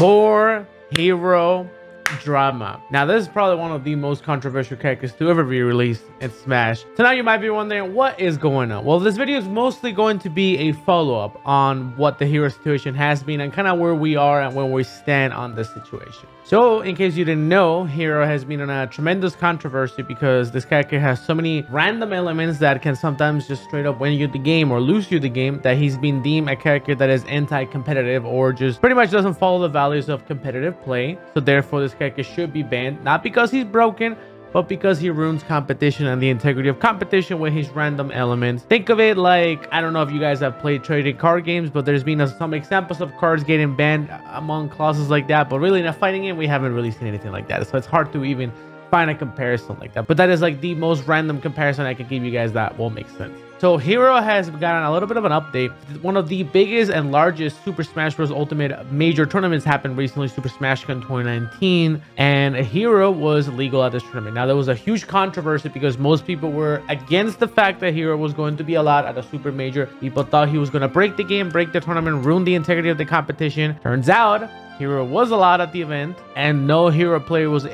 More hero drama. Now, this is probably one of the most controversial characters to ever be released in Smash. So now you might be wondering, what is going on? Well, this video is mostly going to be a follow-up on what the hero situation has been and kind of where we are and where we stand on this situation. So, in case you didn't know, Hero has been in a tremendous controversy because this character has so many random elements that can sometimes just straight up win you the game or lose you the game that he's been deemed a character that is anti-competitive or just pretty much doesn't follow the values of competitive play. So therefore, this character should be banned, not because he's broken, but because he ruins competition and the integrity of competition with his random elements. Think of it like, I don't know if you guys have played trading card games, but there's been some examples of cards getting banned among clauses like that. But really in a fighting game, we haven't really seen anything like that. So it's hard to even find a comparison like that. But that is like the most random comparison I can give you guys that will make sense. So Hero has gotten a little bit of an update. One of the biggest and largest Super Smash Bros. Ultimate major tournaments happened recently, Super Smash Con 2019, and Hero was legal at this tournament. Now there was a huge controversy because most people were against the fact that Hero was going to be allowed at a super major. People thought he was going to break the game, break the tournament, ruin the integrity of the competition. Turns out Hero was allowed at the event, and no Hero player was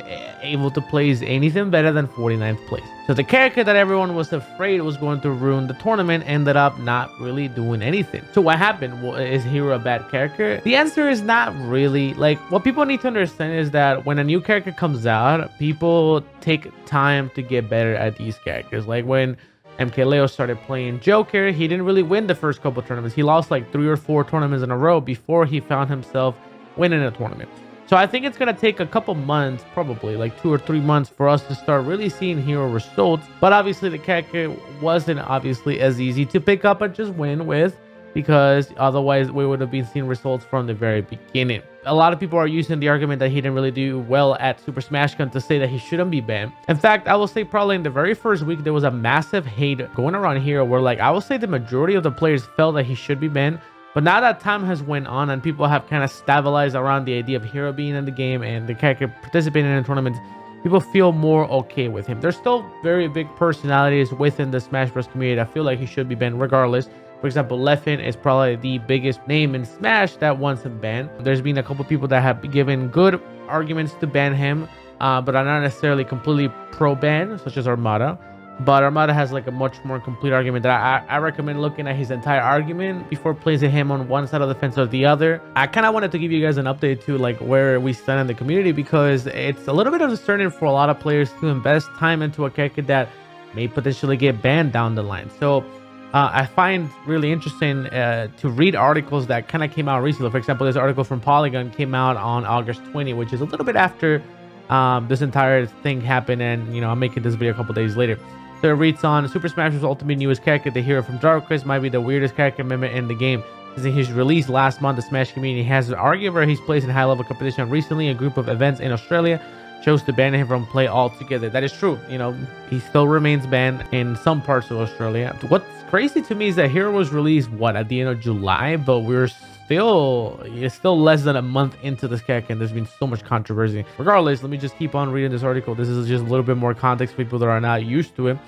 able to place anything better than 49th place. So the character that everyone was afraid was going to ruin the tournament ended up not really doing anything. So what happened? Well, is Hero a bad character? The answer is not really. Like, what people need to understand is that when a new character comes out, people take time to get better at these characters. Like when MKLeo started playing Joker, he didn't really win the first couple tournaments. He lost like three or four tournaments in a row before he found himself winning a tournament. So I think it's going to take a couple months, probably like two or three months for us to start really seeing hero results. But obviously the character wasn't obviously as easy to pick up and just win with because otherwise we would have been seeing results from the very beginning. A lot of people are using the argument that he didn't really do well at Super Smash Con to say that he shouldn't be banned. In fact, I will say probably in the very first week, there was a massive hate going around here where like, I will say the majority of the players felt that he should be banned but now that time has went on and people have kind of stabilized around the idea of Hero being in the game and the character participating in tournaments, people feel more okay with him. There's still very big personalities within the Smash Bros. community. I feel like he should be banned regardless. For example, Leffen is probably the biggest name in Smash that wants him banned. There's been a couple people that have given good arguments to ban him, uh, but are not necessarily completely pro-ban, such as Armada. But Armada has like a much more complete argument that I, I recommend looking at his entire argument before placing him on one side of the fence or the other. I kind of wanted to give you guys an update to like where we stand in the community because it's a little bit of a uncertain for a lot of players to invest time into a character that may potentially get banned down the line. So uh, I find really interesting uh, to read articles that kind of came out recently. For example, this article from Polygon came out on August 20, which is a little bit after um, this entire thing happened. And, you know, I'm making this video a couple days later. It reads on Super Smash Bros. Ultimate newest character, the hero from Dragon Quest, might be the weirdest character member in the game. Since his release last month, the Smash community has argued where he's placed in high-level competition. Recently, a group of events in Australia chose to ban him from play altogether. That is true. You know, he still remains banned in some parts of Australia. What's crazy to me is that Hero was released, what, at the end of July? But we're still, it's still less than a month into this character and there's been so much controversy. Regardless, let me just keep on reading this article. This is just a little bit more context for people that are not used to it.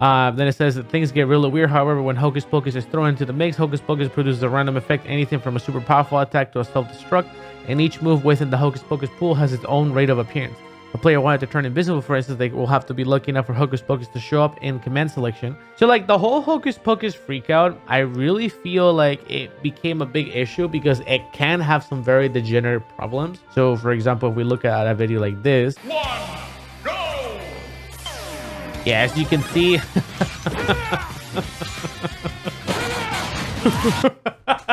Uh, then it says that things get really weird. However, when Hocus Pocus is thrown into the mix, Hocus Pocus produces a random effect, anything from a super powerful attack to a self-destruct, and each move within the Hocus Pocus pool has its own rate of appearance. A player wanted to turn invisible, for instance, they will have to be lucky enough for Hocus Pocus to show up in command selection. So like the whole Hocus Pocus freakout, I really feel like it became a big issue because it can have some very degenerate problems. So for example, if we look at a video like this. One. Yeah, as you can see.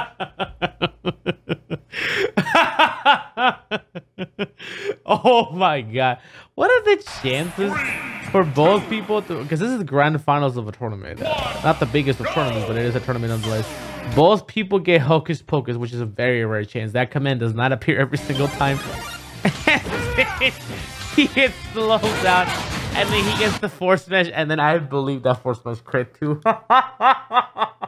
oh my god. What are the chances for both people to because this is the grand finals of a tournament. Not the biggest of tournaments, but it is a tournament nonetheless. Both people get hocus pocus, which is a very rare chance. That command does not appear every single time. he gets slowed down and then he gets the force smash, and then I believe that force smash crit too.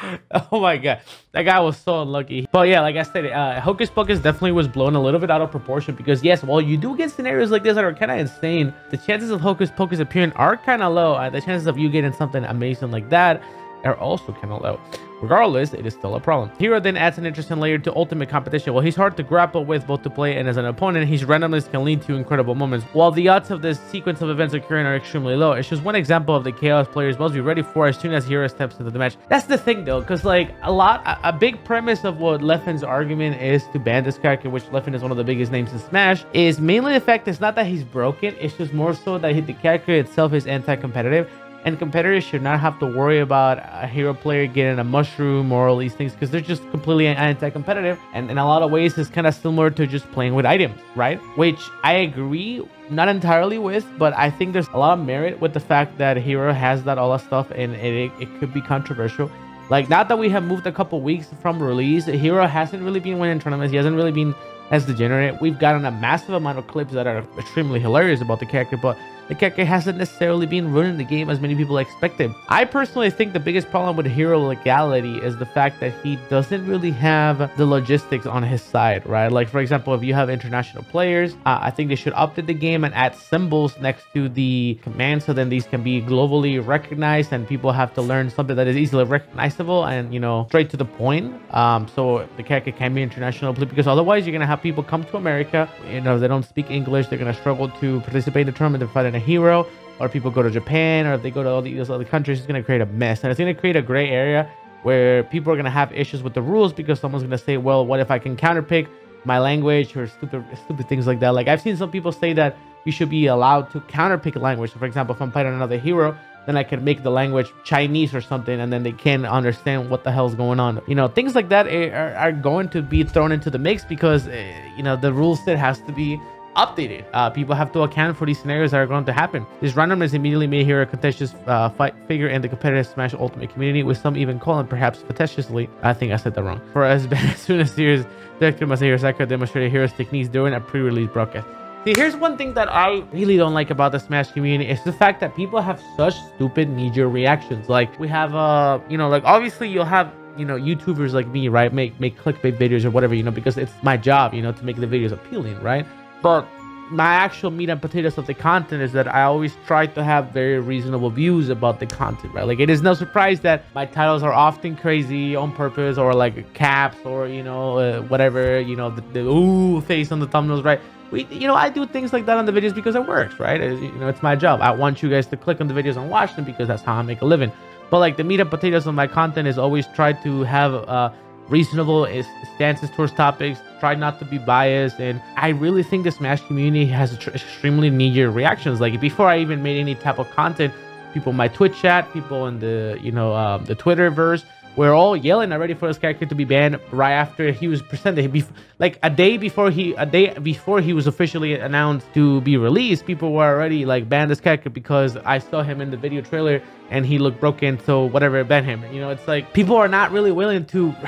oh my god, that guy was so unlucky. But yeah, like I said, uh, Hocus Pocus definitely was blown a little bit out of proportion because yes, while you do get scenarios like this that are kind of insane, the chances of Hocus Pocus appearing are kind of low. Uh, the chances of you getting something amazing like that are also of low. Regardless, it is still a problem. Hero then adds an interesting layer to ultimate competition. While he's hard to grapple with both to play and as an opponent, his randomness can lead to incredible moments. While the odds of this sequence of events occurring are extremely low, it's just one example of the chaos players must be ready for as soon as Hero steps into the match. That's the thing though, because like a lot, a, a, big premise of what Leffen's argument is to ban this character, which Leffen is one of the biggest names in Smash, is mainly the fact it's not that he's broken, it's just more so that the character itself is anti-competitive and competitors should not have to worry about a hero player getting a mushroom or all these things because they're just completely anti-competitive. And in a lot of ways it's kind of similar to just playing with items right? Which i agree not entirely with but i think there's a lot of merit with the fact that hero has that all that stuff and it, it could be controversial. Like now that we have moved a couple weeks from release hero hasn't really been winning tournaments. He hasn't really been as degenerate. We've gotten a massive amount of clips that are extremely hilarious about the character but the character hasn't necessarily been running the game as many people expected. I personally think the biggest problem with hero legality is the fact that he doesn't really have the logistics on his side, right? Like, for example, if you have international players, uh, I think they should update the game and add symbols next to the command so then these can be globally recognized and people have to learn something that is easily recognizable and, you know, straight to the point. Um, so the character can be international because otherwise you're going to have people come to America, you know, they don't speak English, they're going to struggle to participate in the tournament fight a hero, or people go to Japan, or if they go to all these other countries, it's going to create a mess. And it's going to create a gray area where people are going to have issues with the rules because someone's going to say, well, what if I can counterpick my language or stupid, stupid things like that? Like I've seen some people say that you should be allowed to counterpick language. So for example, if I'm playing another hero, then I can make the language Chinese or something, and then they can't understand what the hell's going on. You know, things like that are, are going to be thrown into the mix because, uh, you know, the rule set has to be updated. Uh, people have to account for these scenarios that are going to happen. This randomness immediately made here a contentious uh, fight figure in the competitive Smash Ultimate community, with some even calling perhaps facetiously. I think I said that wrong. For as, as soon as Series Director Masahiro Sakurai demonstrated Hero's techniques during a pre-release broadcast. See, here's one thing that I really don't like about the Smash community is the fact that people have such stupid knee-jerk reactions. Like we have, uh, you know, like obviously you'll have you know youtubers like me right make make clickbait videos or whatever you know because it's my job you know to make the videos appealing right but my actual meat and potatoes of the content is that I always try to have very reasonable views about the content, right? Like it is no surprise that my titles are often crazy on purpose or like caps or, you know, uh, whatever, you know, the, the ooh face on the thumbnails, right? We, you know, I do things like that on the videos because it works, right? It, you know, it's my job. I want you guys to click on the videos and watch them because that's how I make a living. But like the meat and potatoes of my content is always try to have, uh, reasonable stances towards topics, try not to be biased. And I really think the Smash community has extremely knee-jerk reactions. Like before I even made any type of content, people in my Twitch chat, people in the, you know, um, the Twitterverse, we're all yelling already for this character to be banned right after he was presented. Like a day before he a day before he was officially announced to be released, people were already like banned this character because I saw him in the video trailer and he looked broken, so whatever ban him. You know, it's like people are not really willing to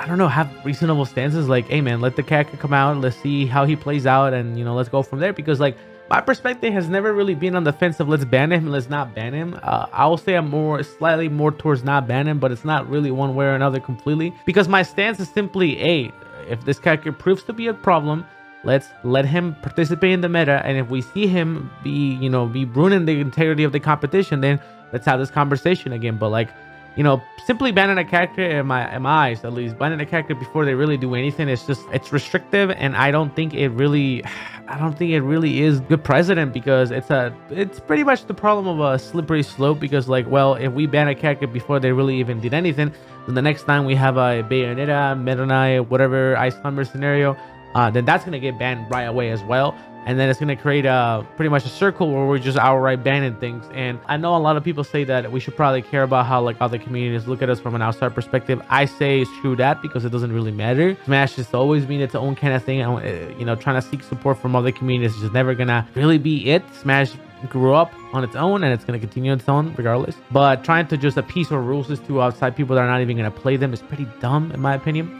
I don't know, have reasonable stances like, hey man, let the character come out, let's see how he plays out and you know, let's go from there because like my perspective has never really been on the fence of let's ban him, and let's not ban him. Uh, I will say I'm more slightly more towards not ban him, but it's not really one way or another completely because my stance is simply, a if this character proves to be a problem, let's let him participate in the meta, and if we see him be, you know, be ruining the integrity of the competition, then let's have this conversation again. But like you know, simply banning a character in my in my eyes, at least. Banning a character before they really do anything, it's just it's restrictive, and I don't think it really, I don't think it really is good precedent because it's a it's pretty much the problem of a slippery slope because like well, if we ban a character before they really even did anything, then the next time we have a Bayonetta, Meta Knight, whatever Ice Climber scenario, uh, then that's gonna get banned right away as well. And then it's going to create a pretty much a circle where we're just outright banning things. And i know a lot of people say that we should probably care about how like other communities look at us from an outside perspective. I say screw that because it doesn't really matter. Smash has always been its own kind of thing uh, you know trying to seek support from other communities is just never gonna really be it. Smash grew up on its own and it's going to continue on its own regardless. But trying to just appease our rules to outside people that are not even going to play them is pretty dumb in my opinion.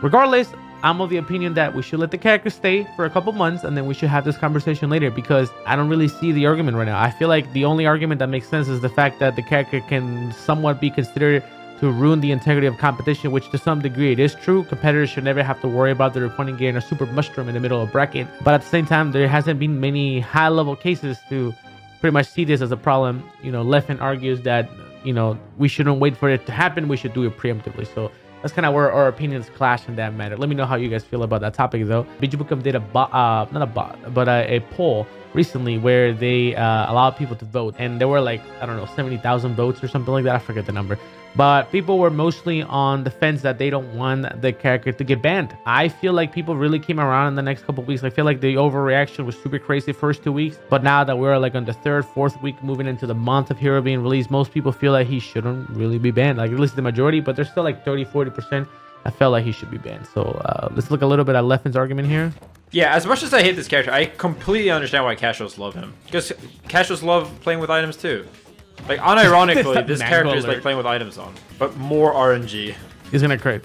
Regardless I'm of the opinion that we should let the character stay for a couple months and then we should have this conversation later because I don't really see the argument right now. I feel like the only argument that makes sense is the fact that the character can somewhat be considered to ruin the integrity of competition, which to some degree it is true. Competitors should never have to worry about their opponent getting a super mushroom in the middle of bracket. But at the same time, there hasn't been many high level cases to pretty much see this as a problem. You know, Leffen argues that you know, we shouldn't wait for it to happen. We should do it preemptively. So that's kind of where our opinions clash in that matter. Let me know how you guys feel about that topic though. VGBootCamp did a uh, not a bot, but a, a poll recently where they uh, allowed people to vote and there were like, I don't know, 70,000 votes or something like that. I forget the number. But people were mostly on the fence that they don't want the character to get banned. I feel like people really came around in the next couple weeks. I feel like the overreaction was super crazy first two weeks. But now that we're like on the third, fourth week moving into the month of Hero being released, most people feel like he shouldn't really be banned. Like at least the majority, but there's still like 30, 40%. I felt like he should be banned. So uh, let's look a little bit at Leffen's argument here. Yeah, as much as I hate this character, I completely understand why Casuals love him. Because Casuals love playing with items too. Like, unironically, this character is like playing with items on, but more RNG. He's gonna crit.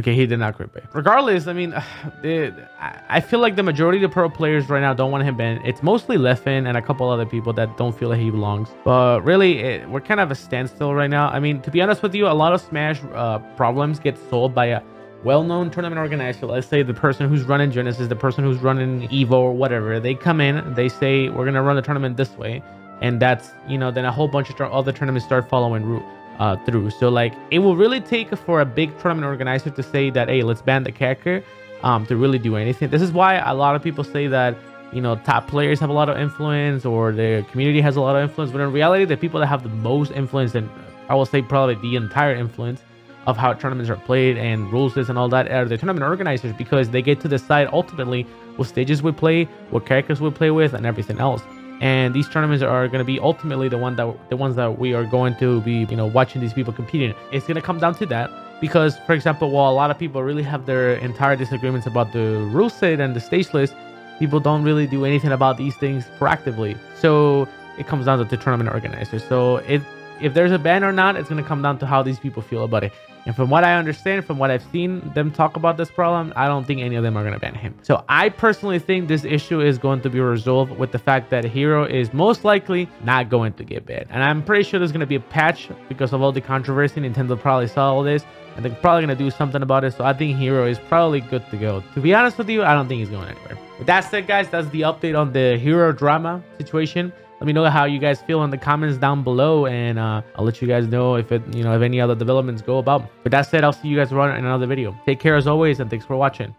Okay, he did not crit bait. Regardless, I mean, it, I feel like the majority of the pro players right now don't want him banned. It's mostly Leffen and a couple other people that don't feel like he belongs. But really, it, we're kind of a standstill right now. I mean, to be honest with you, a lot of Smash uh, problems get solved by a well-known tournament organizer, let's say the person who's running Genesis, the person who's running Evo or whatever, they come in, they say, we're going to run the tournament this way. And that's, you know, then a whole bunch of other tournaments start following uh, through. So like it will really take for a big tournament organizer to say that, hey, let's ban the character um, to really do anything. This is why a lot of people say that, you know, top players have a lot of influence or the community has a lot of influence. But in reality, the people that have the most influence and I will say probably the entire influence of how tournaments are played and rules and all that are the tournament organizers because they get to decide ultimately what stages we play, what characters we play with, and everything else. And these tournaments are going to be ultimately the one that the ones that we are going to be, you know, watching these people competing. It's going to come down to that because, for example, while a lot of people really have their entire disagreements about the rule set and the stage list, people don't really do anything about these things proactively. So it comes down to the tournament organizers. So it if there's a ban or not, it's going to come down to how these people feel about it. And from what I understand, from what I've seen them talk about this problem, I don't think any of them are going to ban him. So I personally think this issue is going to be resolved with the fact that Hero is most likely not going to get banned. And I'm pretty sure there's going to be a patch because of all the controversy. Nintendo probably saw all this and they're probably going to do something about it. So I think Hero is probably good to go. To be honest with you, I don't think he's going anywhere. With that said, guys, that's the update on the Hero drama situation let me know how you guys feel in the comments down below and uh, I'll let you guys know if it, you know, if any other developments go about. With that said, I'll see you guys around in another video. Take care as always and thanks for watching.